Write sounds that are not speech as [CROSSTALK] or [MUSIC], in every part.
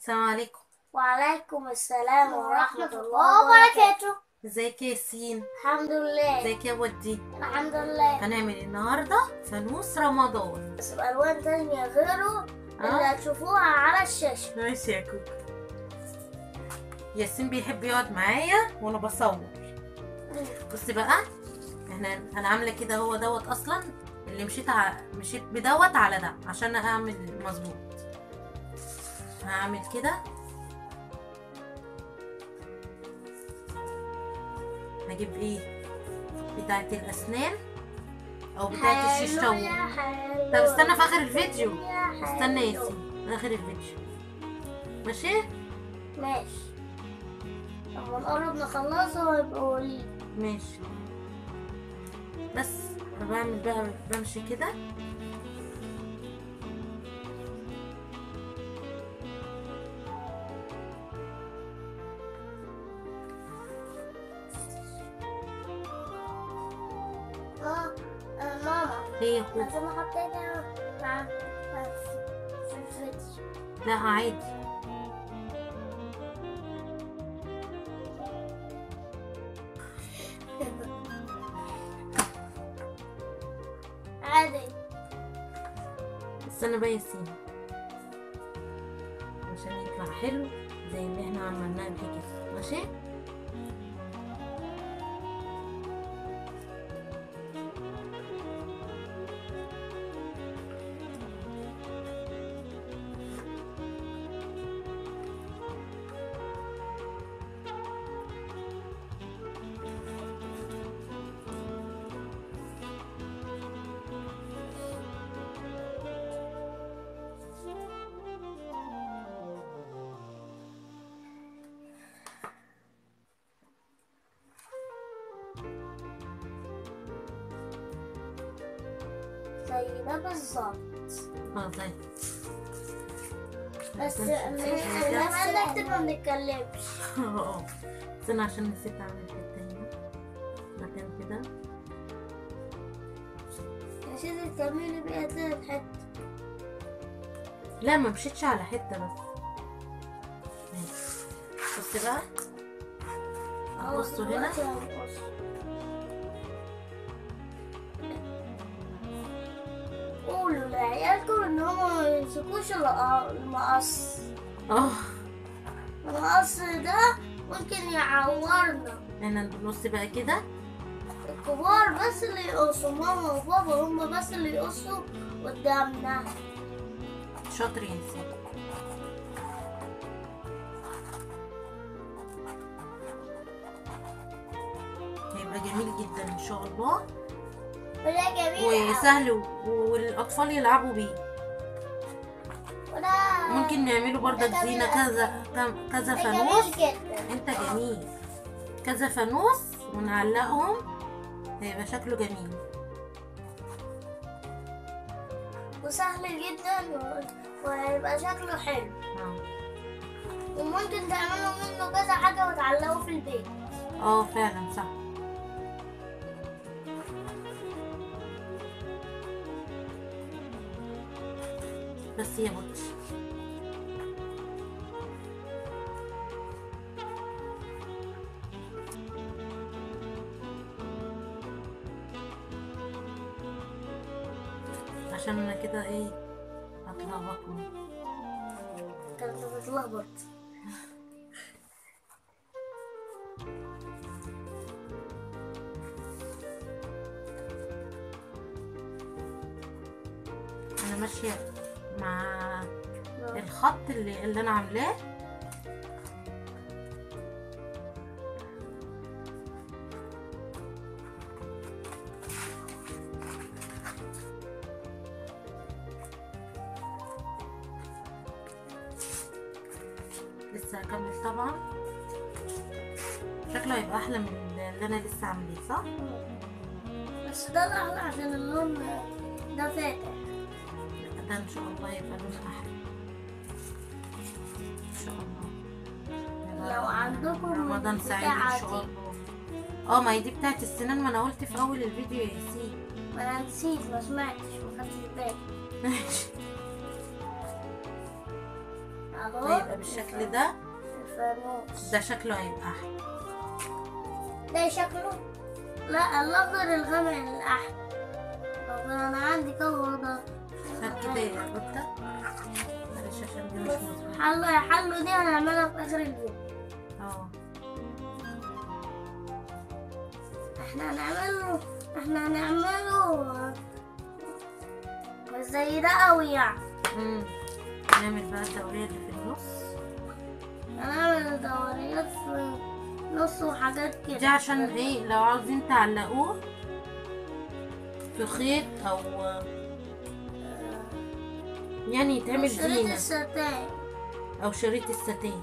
السلام عليكم. وعليكم السلام ورحمة الله وبركاته. ازيك يا ياسين؟ الحمد لله. ازيك يا ودي؟ الحمد لله. هنعمل النهارده؟ فانوس رمضان. بس بألوان تانية غيره اللي آه هتشوفوها على الشاشة. ماشي يا كوكو. ياسين بيحب يقعد معايا وأنا بصور. بصي بقى إحنا أنا عاملة كده هو دوت أصلا اللي مشيت ع... مشيت بدوت على ده عشان أعمل مظبوط. هعمل كده. هجيب إيه؟ بتاعت الأسنان أو بتاعت الشيش طب استنى في آخر الفيديو. استنى يا. ياسين في آخر الفيديو. ماشي؟ ماشي. لما نقرب نخلصه يبقى قولي ماشي. بس أنا بعمل بقى بمشي كده. آه آه، ماما هي أخوك لازم احطها مع مع- في الفريج لا عادي عادي استنى بقى ياسين عشان يطلع حلو زي اللي إحنا عملناه قبل كده ماشي ده بالظبط آه طيب بس. الناس اللي ما بنتكلمش آه استنى عشان نسيت أعمل حتة هنا مكان كده. سيدي تعملي بيها تلات حتة. لا ما مشيتش على حتة بس. بصي بقى. بصوا هنا. لعيالكم ان هم ما يمسكوش المقص آه المقص ده ممكن يعورنا إحنا نبص بقى كده الكبار بس اللي يقصوا ماما وبابا هم بس اللي يقصوا قدامنا شاطر يا هيبقى جميل جدا ان شاء الله وده جميل. وسهل والأطفال يلعبوا بيه. وده ممكن نعمله برضك ده زينة كذا كذا فانوس. أنت جميل. كذا فانوس ونعلقهم هيبقى شكله جميل. وسهل جدا وهيبقى شكله حلو. آه. وممكن تعملوا منه كذا حاجة وتعلقوا في البيت. آه فعلا صح. بس بطش عشان أنا كده إيه اتلخبط كانت بتتلخبط أنا ماشية. الخط اللي, اللي أنا عاملاه. لسه هكمل طبعا. شكله هيبقى أحلى من اللي أنا لسه عاملاه صح؟ بس ده الأحلى عشان اللون ده فاتح. ده إن شاء الله يبقى لون أحلى. شاء الله يبقى لو عندكم رمضان سعيد إن. شاء الله. آه ما هي دي بتاعت السنان ما أنا قلت في أول الفيديو يا ياسين. ما أنا نسيت ما سمعتش ما خدتش بالي. هيبقى بالشكل ده. الفانوس. ده شكله هيبقى أحلى. ده شكله؟ لا الأخضر الغامق الأحمر. طب أنا عندي كور ده هات كده يا معلش عشان دي هنعملها في آخر الفيديو. آه. إحنا هنعمله إحنا هنعمله. زي ده قوي يعني. امم نعمل بقى الدورية اللي في النص. هنعمل دوريات في نص وحاجات كده. دي عشان إيه؟ لو عاوزين تعلقوه في خيط أو يعني يتعمل شريط زينة. الستان. أو شريط الستان.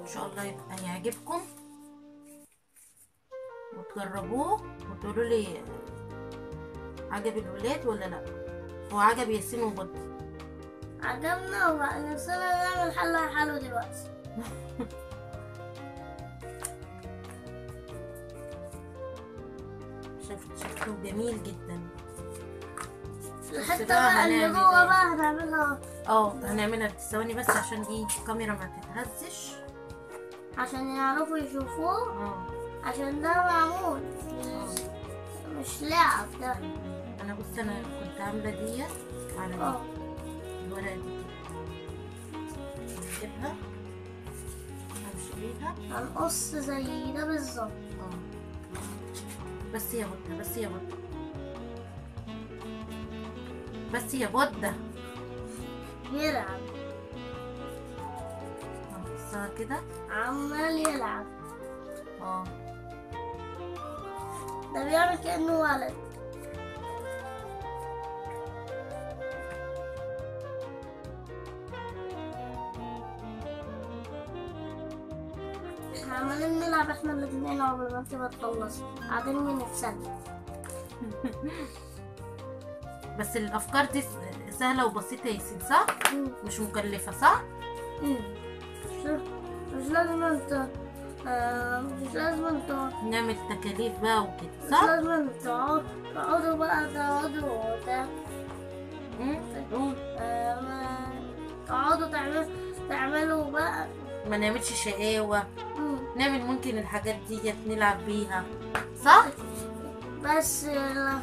إن شاء الله يبقى يعجبكم. وتجربوه وتقولوا لي عجب الولاد ولا لأ. هو عجب ياسين وبطي عجبنا ونفسنا نعمل حلة حلو دلوقتي. [LAUGHS] شفت شكله جميل جدا. الحتة بقى اللي جوه؟ بقى هنعملها آه هنعملها ثواني بس عشان إيه الكاميرا ما تتهزش. عشان يعرفوا يشوفوه. آه. عشان ده معمول. مش, لعب ده. أنا بص أنا كنت عاملة ديت على آه. الورقة دي كده. نجيبها امشي بيها هنقص زي ده بالظبط. آه. بس يا بودة بس يا بودة بس يا بودة يلعب. هنقصها كده؟ عمال يلعب. آه. ده بيعمل كأنه ولد. إحنا عمالين نلعب إحنا الاتنين عمر ما انت قاعدين بنتسلى بس الأفكار دي سهلة وبسيطة يا ياسين صح. مش مكلفة صح. مش مش لازم انت آه، مش لازم انت نعمل تكاليف بقى وكده مش صح لازم انت تقعد- تقعدوا بقى تقعدوا. قول. آه، تقعدوا تعملوا تعملوا بقى ما نعملش شقاوة. مم. نعمل ممكن الحاجات دي نلعب بيها. صح؟ بس لا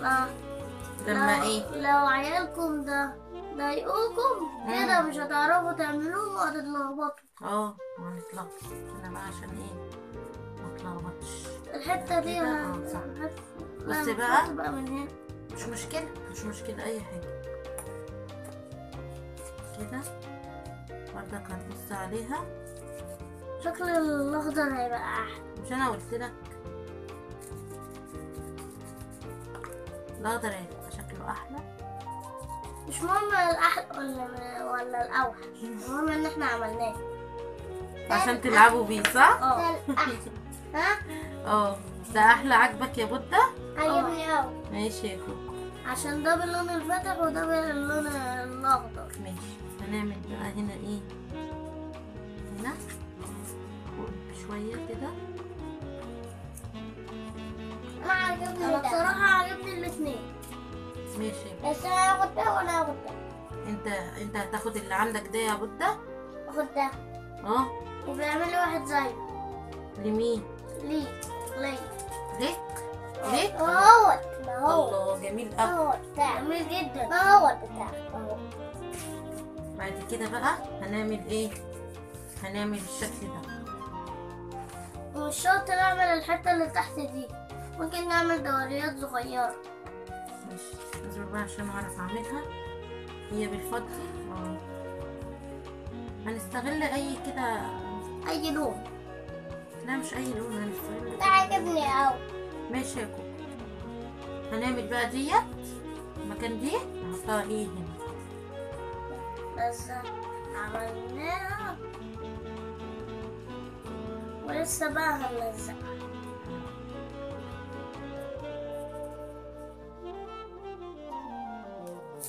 لا لما لو إيه؟ لو عيالكم ده ضايقوكم كده. مش هتعرفوا تعملوه وهتتلخبطوا. آه ما نتلخبط. أنا بقى عشان إيه؟ ما أتلخبطش. الحتة دي آه، صح. لا، بقى. هتبقى من هنا. مش مشكلة. مش مشكلة. أي حاجة. كده؟ بردك هنبص عليها. شكل الأخضر هيبقى أحلى. مش أنا قلت لك. الأخضر هيبقى شكله أحلى. مش مهم الأحلى ولا ولا الأوحش. [LAUGHS] المهم إن إحنا عملناه. عشان تلعبوا بيه صح؟ آه. [LAUGHS] ها؟ آه. ده أحلى عجبك يا بودة؟ عجبني أوي. ماشي يا كوكو عشان ده باللون الفاتح وده باللون هنعمل بقى هنا إيه؟ هنا. شوية كده. عجبني أنا بصراحة عجبني الاتنين. ماشي. بس أنا هاخد ده وأنا هاخد ده. انت انت هتاخد اللي عندك ده يا بودة؟ هاخد ده. آه. وبيعمل لي واحد زيه. لمين؟ ليه؟ ليك؟ ليك؟ ما هو ما هو الله جميل قوي بتاع جميل جدا. ما هو البتاع ما هو بعد كده بقى هنعمل إيه؟ هنعمل الشكل ده. ومش شرط نعمل الحتة اللي تحت دي. ممكن نعمل دوريات صغيرة. ماشي. اصبر بقى عشان أعرف أعملها. هي بالفضي آه هنستغل أي كده؟ أي لون. لا مش أي لون. هنستغل ده عجبني أوي. ماشي يا كوكو. هنعمل بقى ديت. المكان دي نحطها إيه هنا؟ بس عملناها. ولسه بقى هنلزقها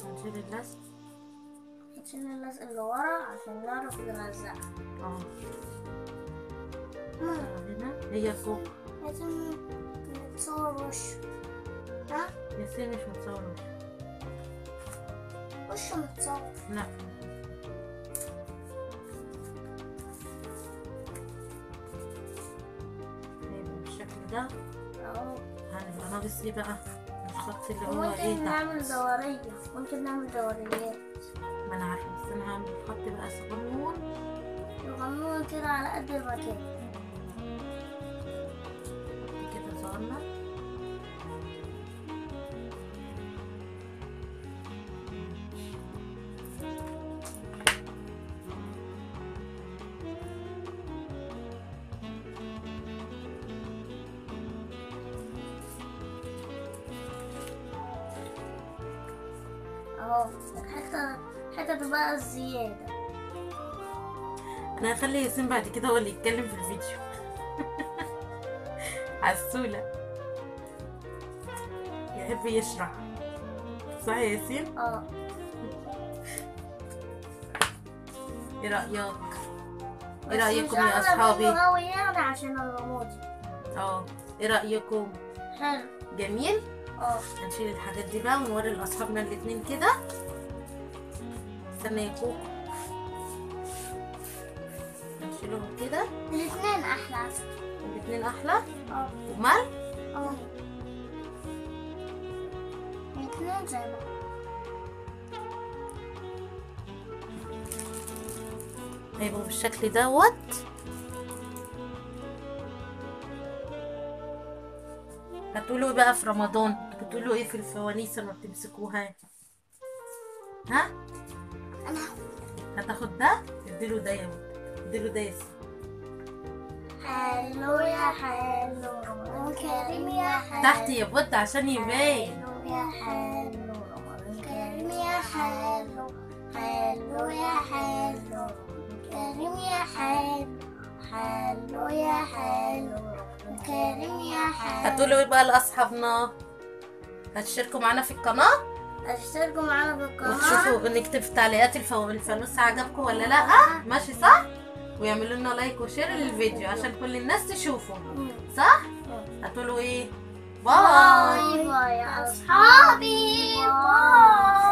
هنشيل اللزق نشيل اللزق اللي ورا عشان نعرف نلزقها آه. هنا؟ هي فوق. لازم نتصور وش ها؟ ياسين مش متصور وش متصور لا. ده؟ اهو هنبقى ناقص إيه بقى؟ الخط اللي هو إيه ممكن ده؟ نعمل دورية. ممكن نعمل دوريات. ما أنا عارفة بس أنا هعمل الخط بقى صغنون. نغموها كده على قد المكان كده صغنن. اهو الحتة الحتة بقى الزيادة أنا هخلي ياسين بعد كده هو اللي يتكلم في الفيديو. [LAUGHS] عسولة. يحب يشرح. صح يا ياسين؟ آه. [LAUGHS] إيه رأيك؟ إيه رأيكم يا أصحابي؟ أوي يعني عشان الرمادي آه. إيه رأيكم؟ حلو. جميل؟ آه هنشيل الحاجات دي بقى ونوري لأصحابنا الاتنين كده. استنى يا كوكو. هنشيلهم كده. الاتنين أحلى. الاتنين أحلى؟ آه. ومال؟ آه. الاتنين زي بعض. هيبقوا بالشكل دوت. هتقولوا إيه بقى في رمضان؟ بتقولوا إيه في الفوانيس لما بتمسكوها؟ ها؟ أنا. هتاخد ده؟ اديله ده يا ولد. اديله ده يا سيدي. حلو يا حلو. رمضان كريم يا حلو. تحت يا بود عشان يبان. حلو يا حلو. كريم يا حلو. حلو يا حلو. كريم يا حلو. حلو يا حلو. كريم يا حلو. هتقولوا إيه بقى لأصحابنا؟ هتشاركوا معانا في القناة؟ اشتركوا معانا بالقناة وتشوفوا نكتب في تعليقات الفو... الفانوس عجبكم ولا لأ. ماشي صح؟ ويعملوا لنا like و share للفيديو عشان كل الناس تشوفه. صح؟ هتقولوا إيه؟ bye. bye يا أصحابي bye.